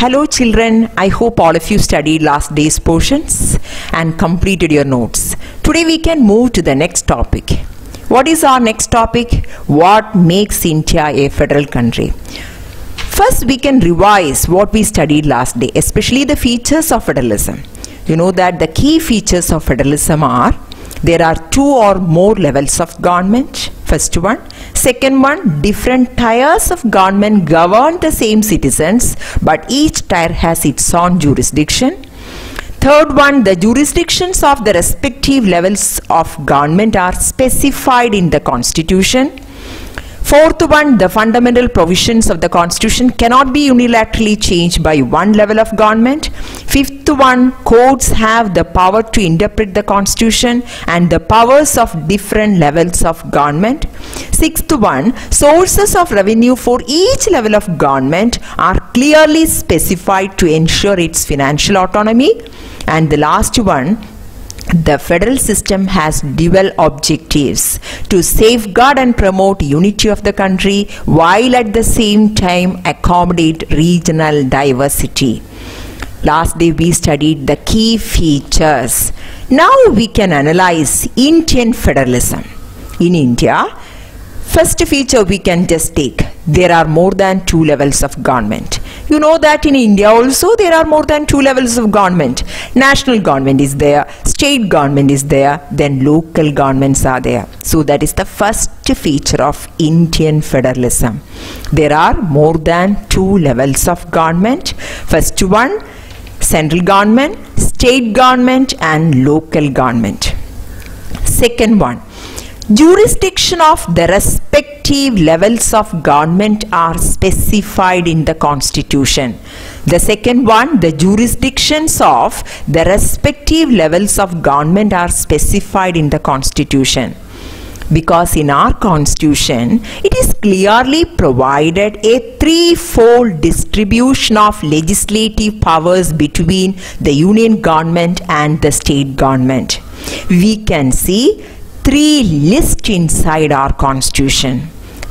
Hello children, I hope all of you studied last day's portions and completed your notes. Today we can move to the next topic. What is our next topic? What makes India a federal country? First we can revise what we studied last day, especially the features of federalism. You know that the key features of federalism are there are two or more levels of government first one. Second one different tiers of government govern the same citizens but each tier has its own jurisdiction. Third one the jurisdictions of the respective levels of government are specified in the constitution. Fourth one, the fundamental provisions of the constitution cannot be unilaterally changed by one level of government. Fifth one, courts have the power to interpret the constitution and the powers of different levels of government. Sixth one, sources of revenue for each level of government are clearly specified to ensure its financial autonomy. And the last one, the federal system has dual objectives to safeguard and promote unity of the country while at the same time accommodate regional diversity. Last day we studied the key features. Now we can analyze Indian federalism. In India, First feature we can just take. There are more than two levels of government. You know that in India also there are more than two levels of government. National government is there, state government is there, then local governments are there. So that is the first feature of Indian federalism. There are more than two levels of government. First one, central government, state government and local government. Second one, Jurisdiction of the respective levels of government are specified in the constitution. The second one, the jurisdictions of the respective levels of government are specified in the constitution. Because in our constitution, it is clearly provided a threefold distribution of legislative powers between the union government and the state government. We can see three lists inside our constitution.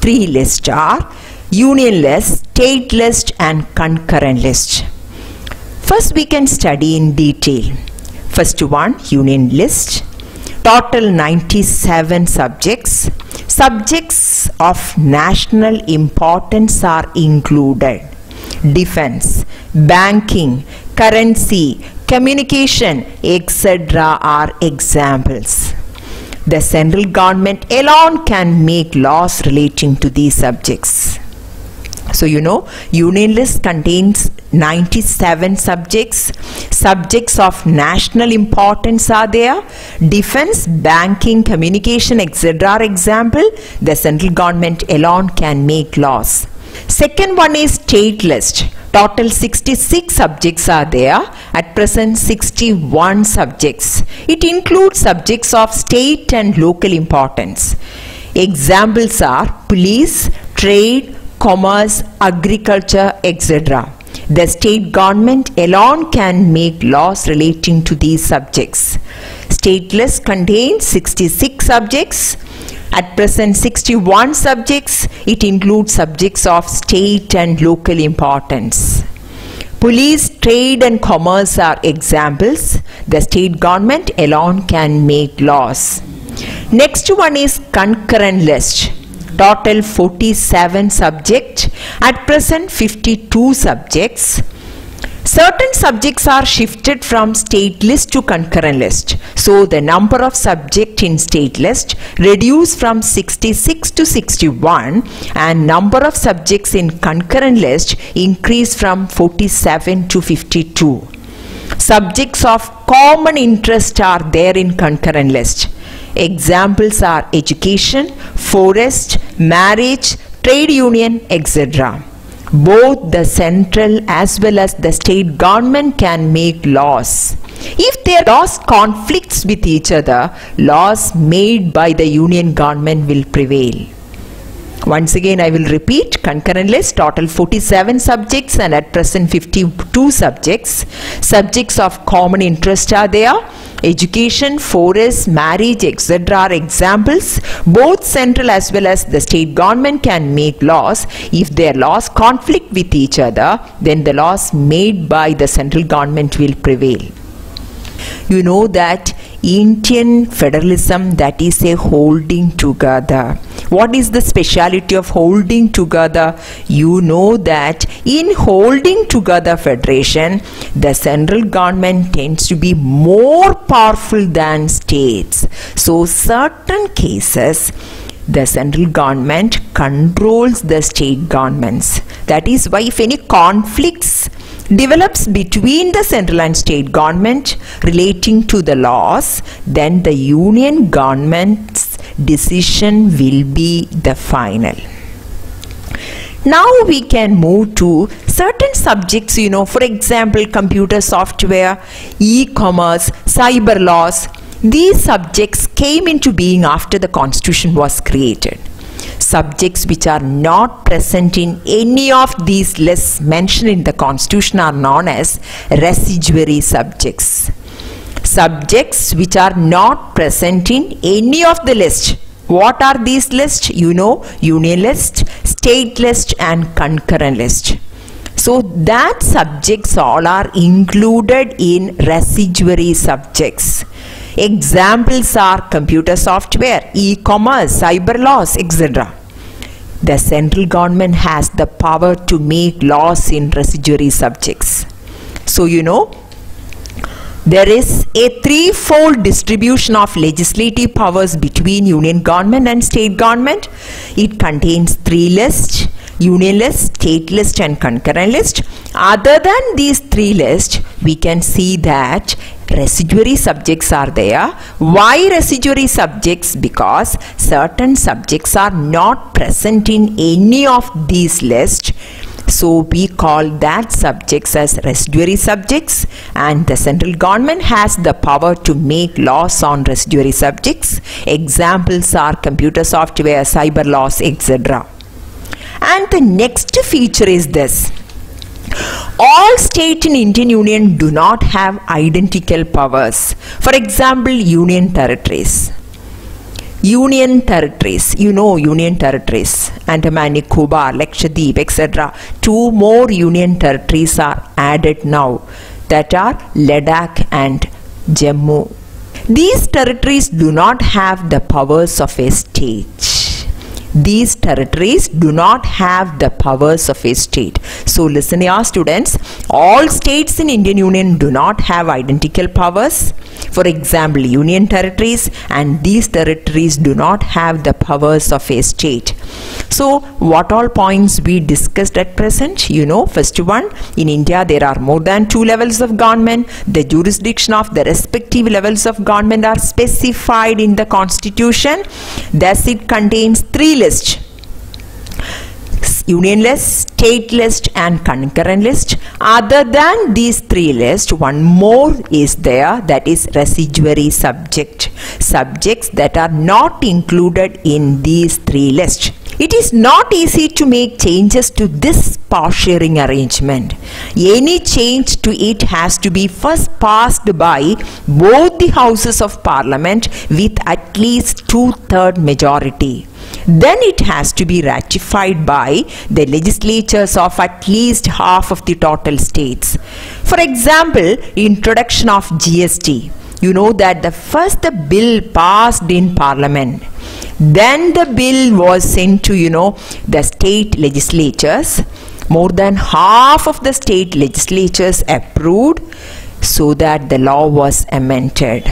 Three lists are union list, state list and concurrent list. First we can study in detail. First one union list. Total 97 subjects. Subjects of national importance are included. Defense, banking, currency, communication, etc. are examples. The central government alone can make laws relating to these subjects. So you know union list contains 97 subjects. Subjects of national importance are there. Defense, banking, communication etc. example. The central government alone can make laws. Second one is state list. Total 66 subjects are there. At present 61 subjects. It includes subjects of state and local importance. Examples are police, trade, commerce, agriculture, etc. The state government alone can make laws relating to these subjects. State list contains 66 subjects. At present 61 subjects, it includes subjects of state and local importance. Police, trade and commerce are examples. The state government alone can make laws. Next one is concurrent list. Total 47 subjects. At present 52 subjects. Certain subjects are shifted from state list to concurrent list. So the number of subject in state list reduced from 66 to 61 and number of subjects in concurrent list increased from 47 to 52. Subjects of common interest are there in concurrent list. Examples are education, forest, marriage, trade union, etc both the central as well as the state government can make laws. If their laws conflicts with each other, laws made by the union government will prevail. Once again I will repeat concurrent list total 47 subjects and at present 52 subjects. Subjects of common interest are there. Education, forest, marriage, etc. are examples. Both central as well as the state government can make laws. If their laws conflict with each other, then the laws made by the central government will prevail. You know that Indian federalism that is a holding together. What is the speciality of holding together? You know that in holding together federation, the central government tends to be more powerful than states. So certain cases the central government controls the state governments. That is why if any conflicts develops between the central and state government relating to the laws, then the union government's decision will be the final. Now we can move to certain subjects, you know, for example, computer software, e-commerce, cyber laws. These subjects came into being after the constitution was created subjects which are not present in any of these lists mentioned in the constitution are known as residuary subjects. Subjects which are not present in any of the list. What are these lists? You know, union list, state list and concurrent list. So that subjects all are included in residuary subjects. Examples are computer software, e-commerce, cyber laws, etc. The central government has the power to make laws in residuary subjects. So you know, there is a threefold distribution of legislative powers between union government and state government. It contains three lists, union list, state list and concurrent list. Other than these three lists, we can see that residuary subjects are there. Why residuary subjects? Because certain subjects are not present in any of these lists. So we call that subjects as residuary subjects and the central government has the power to make laws on residuary subjects. Examples are computer software, cyber laws, etc. And the next feature is this all states in Indian Union do not have identical powers. For example, union territories. Union territories, you know union territories, Andaman, Nicobar, Lakshadweep, etc. Two more union territories are added now that are Ladakh and Jammu. These territories do not have the powers of a state these territories do not have the powers of a state. So listen here students, all states in Indian Union do not have identical powers. For example, union territories and these territories do not have the powers of a state. So what all points we discussed at present? You know, first one, in India there are more than two levels of government. The jurisdiction of the respective levels of government are specified in the constitution. Thus it contains three lists union list, state list and concurrent list. Other than these three lists, one more is there that is residuary subject. Subjects that are not included in these three lists. It is not easy to make changes to this power sharing arrangement. Any change to it has to be first passed by both the houses of parliament with at least two-third majority. Then it has to be ratified by the legislatures of at least half of the total states. For example, introduction of GST. You know that the first bill passed in parliament then the bill was sent to, you know, the state legislatures. More than half of the state legislatures approved so that the law was amended.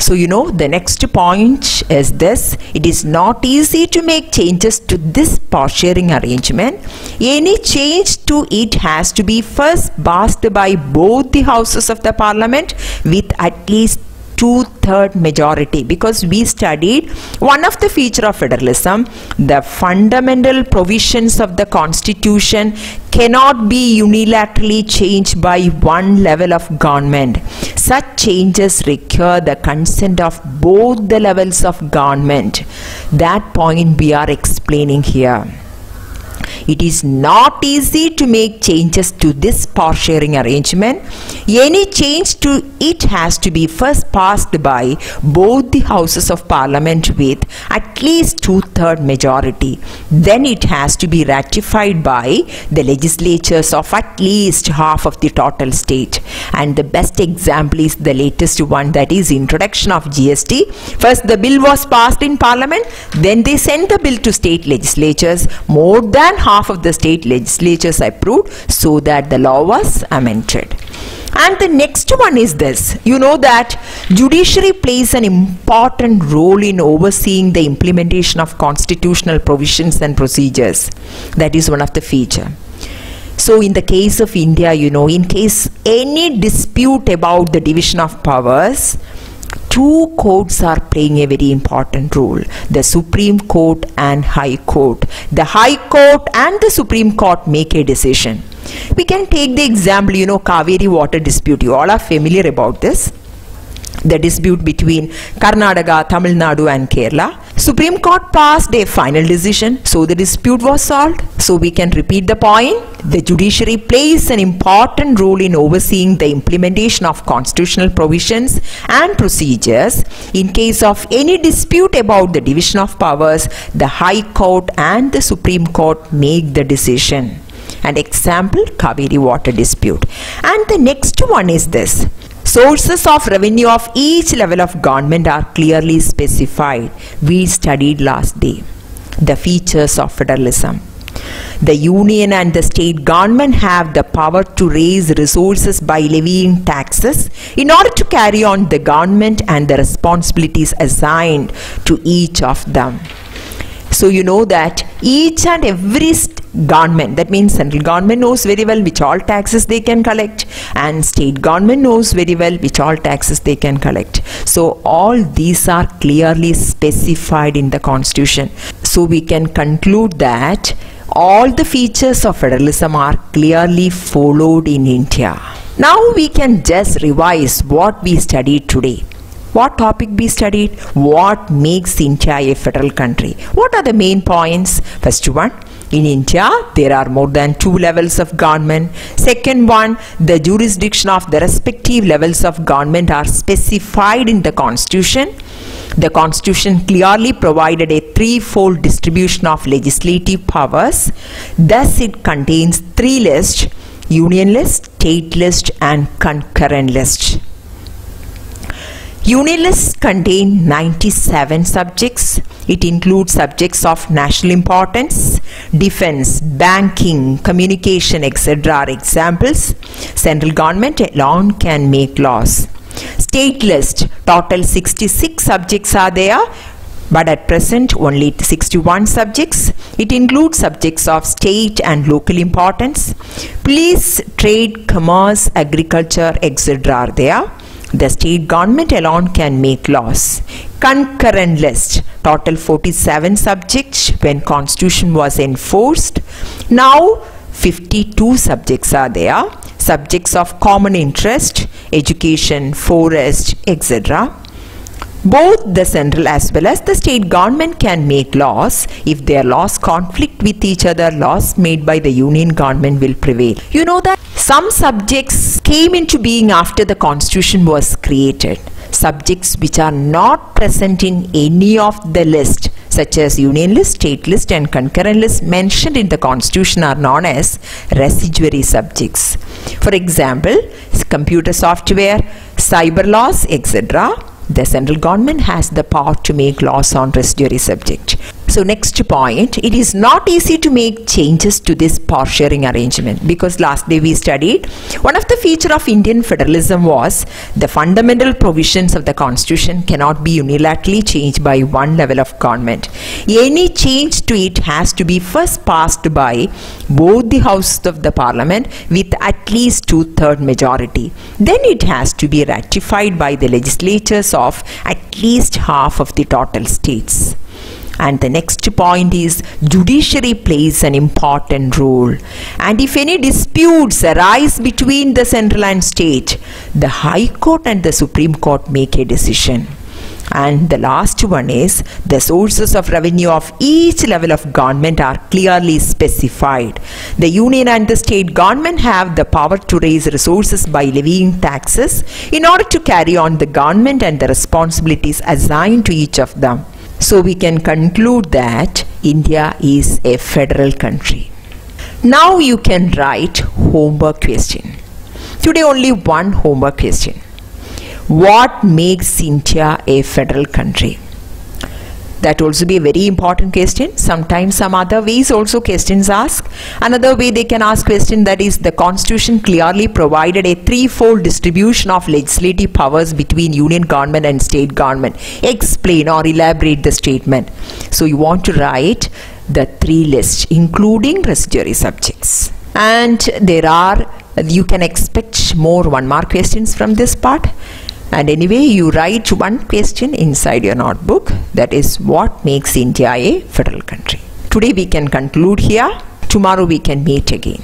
So, you know, the next point is this. It is not easy to make changes to this power sharing arrangement. Any change to it has to be first passed by both the houses of the parliament with at least two-third majority because we studied one of the feature of federalism the fundamental provisions of the constitution cannot be unilaterally changed by one level of government. Such changes require the consent of both the levels of government. That point we are explaining here it is not easy to make changes to this power sharing arrangement. Any change to it has to be first passed by both the houses of parliament with at least two-third majority. Then it has to be ratified by the legislatures of at least half of the total state. And the best example is the latest one that is introduction of GST. First the bill was passed in parliament, then they sent the bill to state legislatures. More than half of the state legislatures approved so that the law was amended. And the next one is this. You know that judiciary plays an important role in overseeing the implementation of constitutional provisions and procedures. That is one of the feature. So in the case of India, you know, in case any dispute about the division of powers, two courts are playing a very important role the Supreme Court and High Court. The High Court and the Supreme Court make a decision. We can take the example, you know, Kaveri water dispute. You all are familiar about this. The dispute between Karnataka, Tamil Nadu and Kerala. Supreme Court passed a final decision, so the dispute was solved. So we can repeat the point. The judiciary plays an important role in overseeing the implementation of constitutional provisions and procedures. In case of any dispute about the division of powers, the High Court and the Supreme Court make the decision. And example, Kaveri water dispute. And the next one is this. Sources of revenue of each level of government are clearly specified. We studied last day. The features of federalism. The union and the state government have the power to raise resources by levying taxes in order to carry on the government and the responsibilities assigned to each of them. So you know that each and every government that means central government knows very well which all taxes they can collect and state government knows very well which all taxes they can collect. So all these are clearly specified in the constitution. So we can conclude that all the features of federalism are clearly followed in india. Now we can just revise what we studied today what topic we studied what makes india a federal country what are the main points first one in India, there are more than two levels of government. Second one, the jurisdiction of the respective levels of government are specified in the constitution. The constitution clearly provided a threefold distribution of legislative powers. Thus, it contains three lists, union list, state list and concurrent list. Union lists contain 97 subjects. It includes subjects of national importance, defense, banking, communication, etc. are examples. Central government alone can make laws. State list, total 66 subjects are there but at present only 61 subjects. It includes subjects of state and local importance. Police, trade, commerce, agriculture, etc. are there. The state government alone can make laws. Concurrent list, total 47 subjects when constitution was enforced. Now 52 subjects are there. Subjects of common interest, education, forest, etc. Both the central as well as the state government can make laws. If their laws conflict with each other, laws made by the union government will prevail. You know that some subjects came into being after the constitution was created. Subjects which are not present in any of the list such as union list, state list and concurrent list mentioned in the constitution are known as residuary subjects. For example, computer software, cyber laws, etc the central government has the power to make laws on residuary subject. So next point, it is not easy to make changes to this power sharing arrangement because last day we studied one of the feature of Indian federalism was the fundamental provisions of the constitution cannot be unilaterally changed by one level of government. Any change to it has to be first passed by both the houses of the parliament with at least two-third majority. Then it has to be ratified by the legislatures of at least half of the total states. And the next point is judiciary plays an important role. And if any disputes arise between the central and state, the High Court and the Supreme Court make a decision. And the last one is the sources of revenue of each level of government are clearly specified. The union and the state government have the power to raise resources by levying taxes in order to carry on the government and the responsibilities assigned to each of them. So we can conclude that India is a federal country. Now you can write homework question. Today only one homework question. What makes India a federal country? That also be a very important question. Sometimes some other ways also questions ask. Another way they can ask question that is the constitution clearly provided a threefold distribution of legislative powers between union government and state government. Explain or elaborate the statement. So you want to write the three lists including residuary subjects. And there are you can expect more one mark questions from this part and anyway you write one question inside your notebook that is what makes India a federal country. Today we can conclude here. Tomorrow we can meet again.